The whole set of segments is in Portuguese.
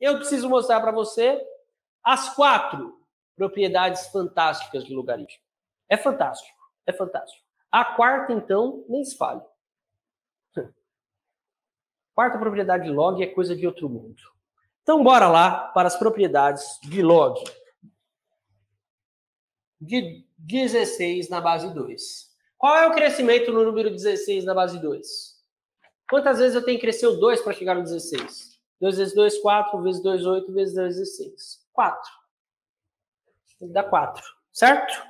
eu preciso mostrar para você as quatro propriedades fantásticas de logaritmo. É fantástico, é fantástico. A quarta, então, nem se fale. Quarta propriedade de log é coisa de outro mundo. Então, bora lá para as propriedades de log de 16 na base 2. Qual é o crescimento no número 16 na base 2? Quantas vezes eu tenho que crescer o 2 para chegar no 16? 2 vezes 2, 4, vezes 2, 8, vezes 2, 16. 4. Dá 4, certo?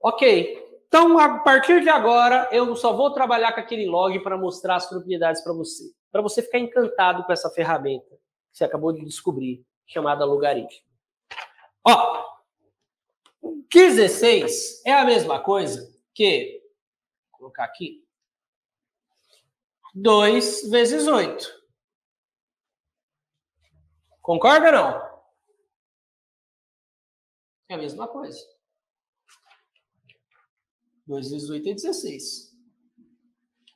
Ok. Então, a partir de agora, eu só vou trabalhar com aquele log para mostrar as propriedades para você. Para você ficar encantado com essa ferramenta que você acabou de descobrir, chamada logaritmo. Ó, 16 é a mesma coisa que, vou colocar aqui, 2 vezes 8. Concorda ou não? É a mesma coisa. 2 vezes 8 é 16.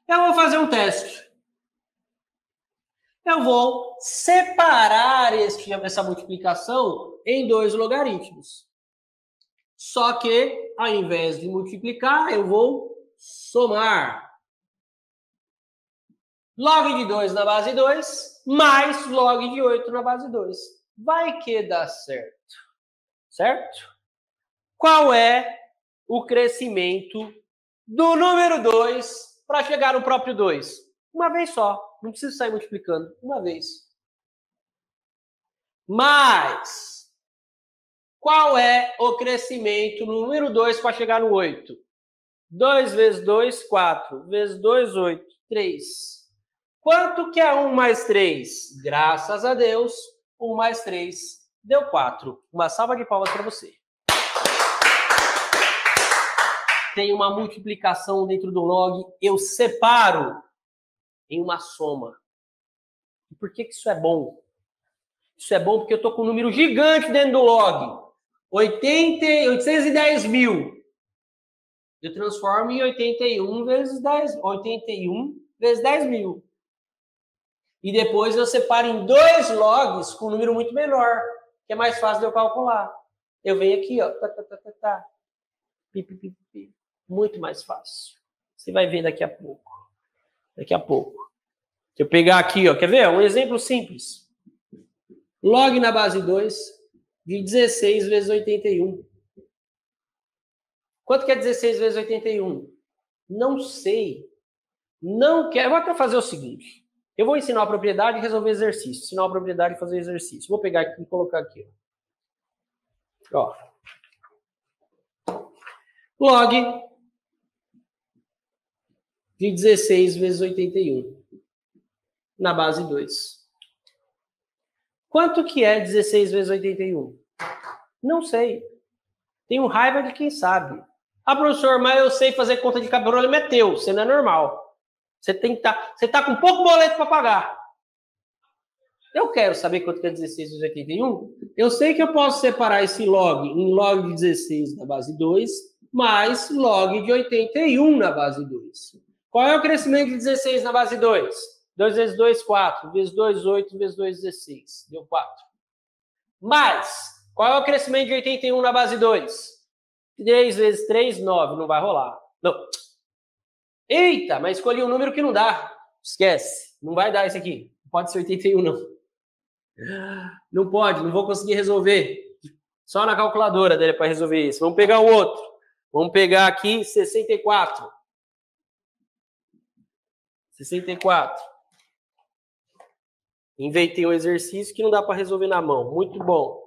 Eu vou fazer um teste. Eu vou separar este, essa multiplicação em dois logaritmos. Só que, ao invés de multiplicar, eu vou somar. Log de 2 na base 2, mais log de 8 na base 2. Vai que dá certo. Certo? Qual é o crescimento do número 2 para chegar no próprio 2? Uma vez só. Não precisa sair multiplicando. Uma vez. Mais. Qual é o crescimento no número 2 para chegar no 8? 2 vezes 2, 4. Vezes 2, 8. 3. Quanto que é 1 mais 3? Graças a Deus, 1 mais 3 deu 4. Uma salva de palmas para você. Tem uma multiplicação dentro do log, eu separo em uma soma. E por que, que isso é bom? Isso é bom porque eu estou com um número gigante dentro do log. 80, 810 mil. Eu transformo em 81 vezes 10. 81 vezes 10 mil. E depois eu separo em dois logs com um número muito menor, que é mais fácil de eu calcular. Eu venho aqui, ó, tá, tá, tá, tá, tá. Pi, pi, pi, pi. muito mais fácil. Você vai ver daqui a pouco. Daqui a pouco. Se eu pegar aqui, ó, quer ver? Um exemplo simples. Log na base 2 de 16 vezes 81. Quanto que é 16 vezes 81? Não sei. Não quero. Vou até fazer o seguinte. Eu vou ensinar a propriedade e resolver exercício. Ensinar a propriedade e fazer exercício. Vou pegar aqui e colocar aqui. Ó. Log de 16 vezes 81 na base 2. Quanto que é 16 vezes 81? Não sei. Tenho raiva de quem sabe. Ah, professor, mas eu sei fazer conta de problema é teu, você não é normal. Você tem que. Tá, você está com pouco boleto para pagar. Eu quero saber quanto que é 16 vezes 81. Eu sei que eu posso separar esse log em log de 16 na base 2, mais log de 81 na base 2. Qual é o crescimento de 16 na base 2? 2 vezes 2, 4. Vezes 2, 8. Vezes 2, 16. Deu 4. Mais, qual é o crescimento de 81 na base 2? 3 vezes 3, 9. Não vai rolar. Não. Eita, mas escolhi um número que não dá. Esquece. Não vai dar esse aqui. Não pode ser 81, não. Não pode, não vou conseguir resolver. Só na calculadora dele para resolver isso. Vamos pegar um outro. Vamos pegar aqui 64. 64. Inventei um exercício que não dá para resolver na mão. Muito bom.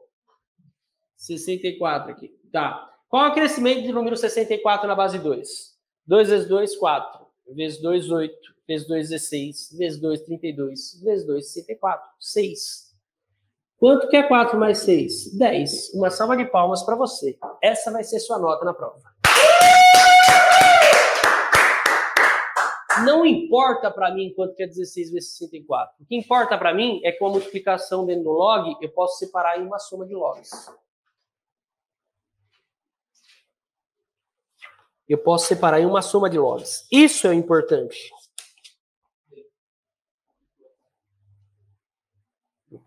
64 aqui. Tá. Qual é o crescimento do número 64 na base 2? 2 vezes 2, 4. Vezes 2, 8. Vezes 2, 16. Vezes 2, 32. Vezes 2, 64. 6. Quanto que é 4 mais 6? 10. Uma salva de palmas para você. Essa vai ser sua nota na prova. Não importa para mim quanto que é 16 vezes 64. O que importa para mim é que uma multiplicação dentro do log eu posso separar em uma soma de logs. Eu posso separar em uma soma de logs. Isso é importante.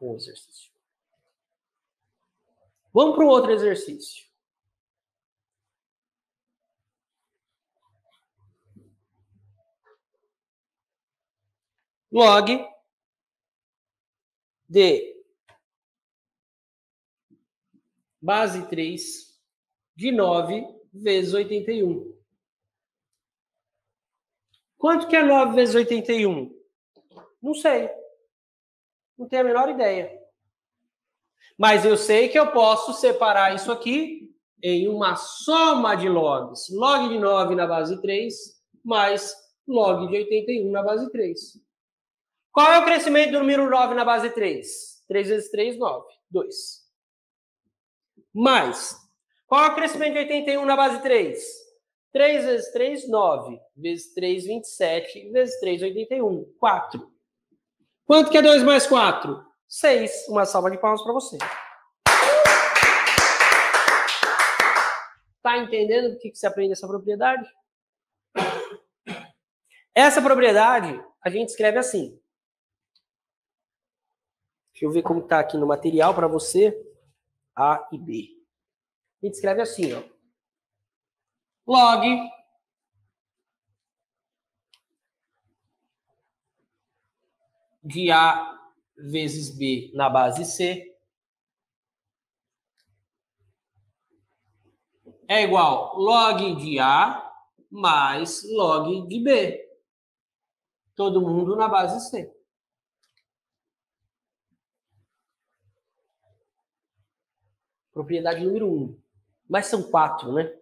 Um exercício. Vamos para um outro exercício. Log de base 3 de 9 vezes 81. Quanto que é 9 vezes 81? Não sei. Não tenho a menor ideia. Mas eu sei que eu posso separar isso aqui em uma soma de logs. Log de 9 na base 3 mais log de 81 na base 3. Qual é o crescimento do número 9 na base 3? 3 vezes 3, 9. 2. Mais. Qual é o crescimento de 81 na base 3? 3 vezes 3, 9. Vezes 3, 27. Vezes 3, 81. 4. Quanto que é 2 mais 4? 6. Uma salva de palmas para você. Tá entendendo o que, se aprende essa propriedade? Essa propriedade a gente escreve assim. Deixa eu ver como está aqui no material para você. A e B. Gente escreve assim, ó. Log de A vezes B na base C é igual log de A mais log de B. Todo mundo na base C. Propriedade número um. Mas são quatro, né?